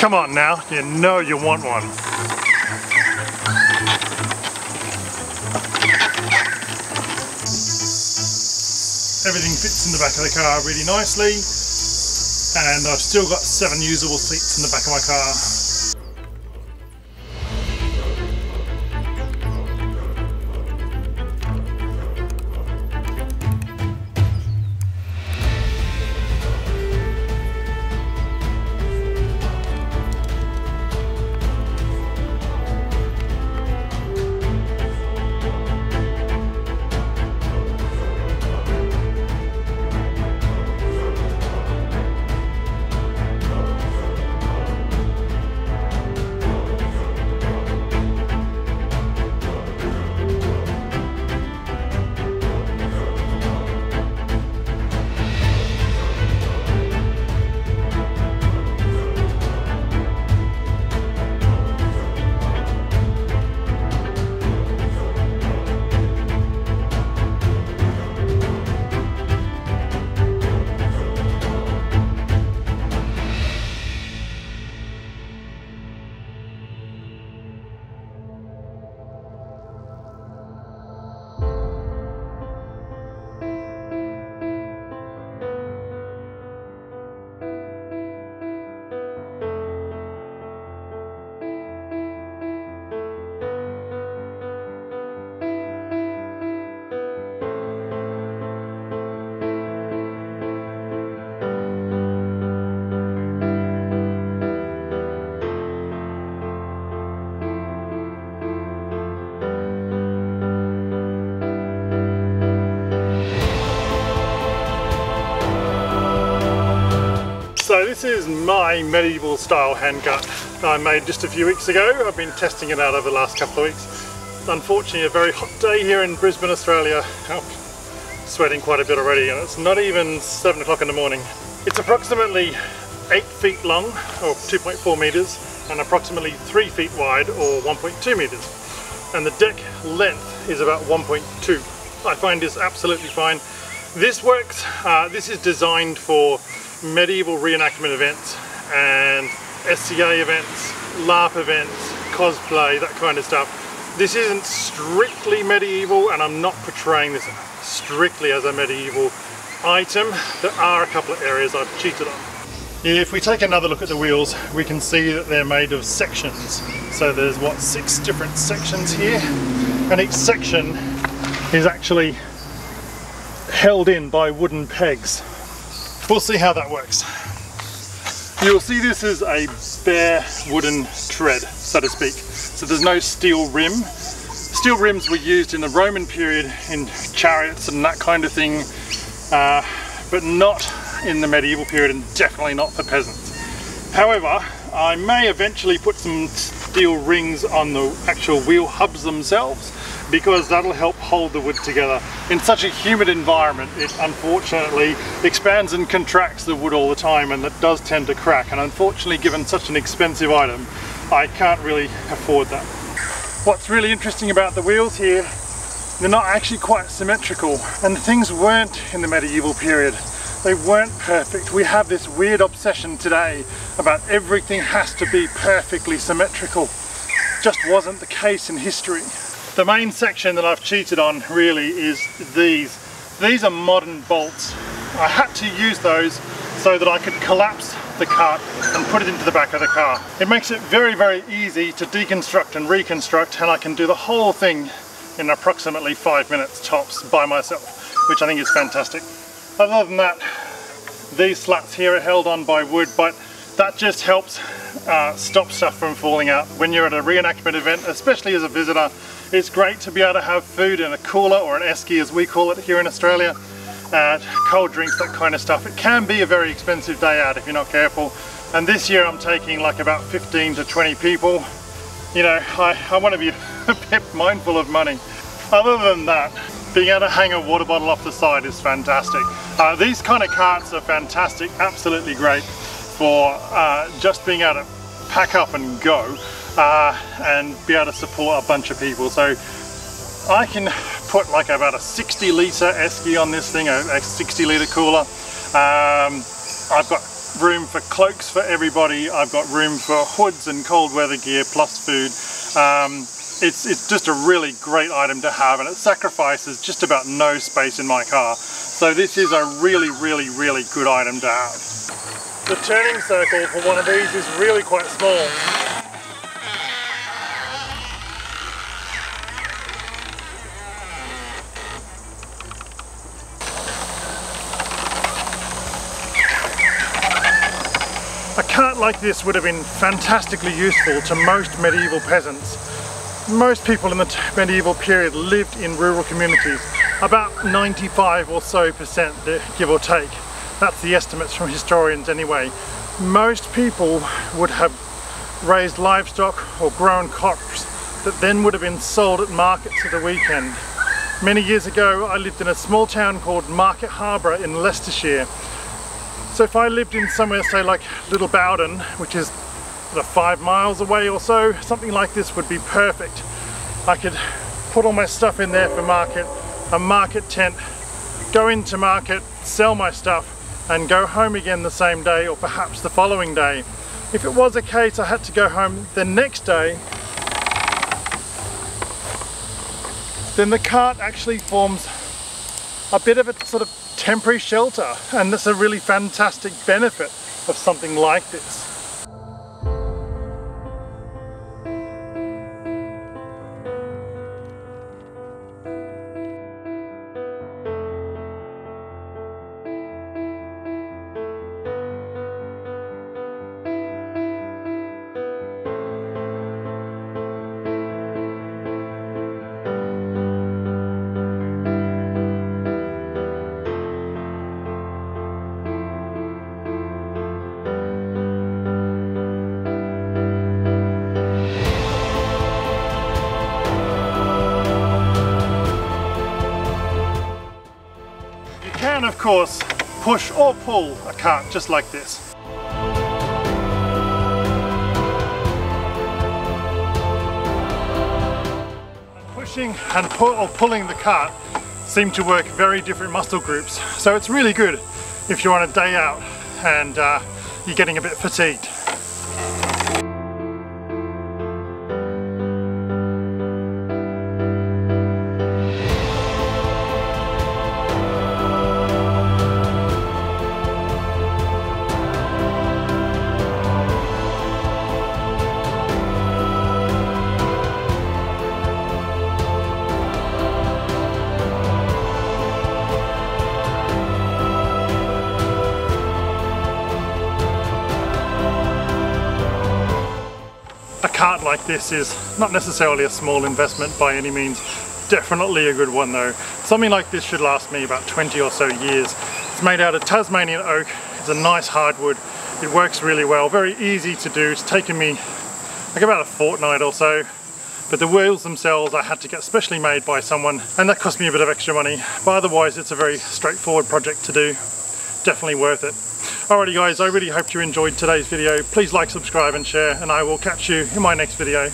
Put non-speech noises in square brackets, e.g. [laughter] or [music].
Come on now, you know you want one. Everything fits in the back of the car really nicely and I've still got seven usable seats in the back of my car. This is my medieval style handcart I made just a few weeks ago. I've been testing it out over the last couple of weeks. Unfortunately a very hot day here in Brisbane, Australia. I'm sweating quite a bit already and it's not even 7 o'clock in the morning. It's approximately 8 feet long or 2.4 meters and approximately 3 feet wide or 1.2 meters and the deck length is about 1.2. I find this absolutely fine. This works, uh, this is designed for medieval reenactment events and SCA events, LARP events, cosplay, that kind of stuff. This isn't strictly medieval and I'm not portraying this strictly as a medieval item. There are a couple of areas I've cheated on. If we take another look at the wheels, we can see that they're made of sections. So there's what, six different sections here, and each section is actually held in by wooden pegs. We'll see how that works. You'll see this is a bare wooden tread, so to speak. So there's no steel rim. Steel rims were used in the Roman period in chariots and that kind of thing, uh, but not in the medieval period and definitely not for peasants. However, I may eventually put some steel rings on the actual wheel hubs themselves because that'll help hold the wood together. In such a humid environment, it unfortunately expands and contracts the wood all the time and that does tend to crack. And unfortunately, given such an expensive item, I can't really afford that. What's really interesting about the wheels here, they're not actually quite symmetrical and things weren't in the medieval period. They weren't perfect. We have this weird obsession today about everything has to be perfectly symmetrical. Just wasn't the case in history. The main section that I've cheated on really is these. These are modern bolts. I had to use those so that I could collapse the cart and put it into the back of the car. It makes it very, very easy to deconstruct and reconstruct and I can do the whole thing in approximately five minutes tops by myself, which I think is fantastic. Other than that, these slats here are held on by wood, but that just helps uh, stop stuff from falling out. When you're at a reenactment event, especially as a visitor, it's great to be able to have food in a cooler or an esky as we call it here in Australia. Uh, cold drinks, that kind of stuff. It can be a very expensive day out if you're not careful. And this year I'm taking like about 15 to 20 people. You know, I, I want to be [laughs] a bit mindful of money. Other than that, being able to hang a water bottle off the side is fantastic. Uh, these kind of carts are fantastic, absolutely great for uh, just being able to pack up and go uh, and be able to support a bunch of people. So I can put like about a 60 litre esky on this thing, a, a 60 litre cooler. Um, I've got room for cloaks for everybody. I've got room for hoods and cold weather gear plus food. Um, it's, it's just a really great item to have and it sacrifices just about no space in my car. So this is a really, really, really good item to have. The turning circle for one of these is really quite small. Cart like this would have been fantastically useful to most medieval peasants most people in the medieval period lived in rural communities, about 95 or so percent, uh, give or take. That's the estimates from historians anyway. Most people would have raised livestock or grown crops that then would have been sold at markets at the weekend. Many years ago I lived in a small town called Market Harborough in Leicestershire. So if I lived in somewhere say like Little Bowden, which is five miles away or so, something like this would be perfect. I could put all my stuff in there for market, a market tent, go into market, sell my stuff and go home again the same day or perhaps the following day. If it was a case I had to go home the next day, then the cart actually forms a bit of a sort of temporary shelter and that's a really fantastic benefit of something like this. Course push or pull a cart just like this. Pushing and pull or pulling the cart seem to work very different muscle groups so it's really good if you're on a day out and uh, you're getting a bit fatigued. Like this is not necessarily a small investment by any means, definitely a good one though. Something like this should last me about 20 or so years. It's made out of Tasmanian oak, it's a nice hardwood, it works really well, very easy to do, it's taken me like about a fortnight or so. But the wheels themselves I had to get specially made by someone and that cost me a bit of extra money. But otherwise it's a very straightforward project to do definitely worth it Alrighty guys, I really hope you enjoyed today's video. Please like, subscribe and share and I will catch you in my next video.